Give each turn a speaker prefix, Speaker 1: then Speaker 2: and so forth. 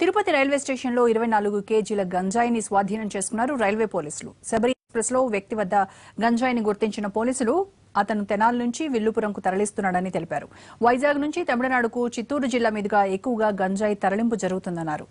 Speaker 1: Tirupati railway స్టేషన్లో ఇరవై నాలుగు కేజీల గంజాయిని స్వాధీనం చేసుకున్నారు రైల్వే పోలీసులు. శబరి ఎక్స్ప్రెస్లో వ్యక్తి వద్ద గంజాయిని గుర్తించిన పోలీసులు అతను తెనాల నుంచి విల్లుపురంకు తరలిస్తున్నాడని తెలిపారు. వైజాగ్ నుంచి తమిళనాడుకు చిత్తూరు జిల్లా మీదుగా ఎక్కువగా గంజాయి తరలింపు జరుగుతుందన్నారు.